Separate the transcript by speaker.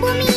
Speaker 1: Bumi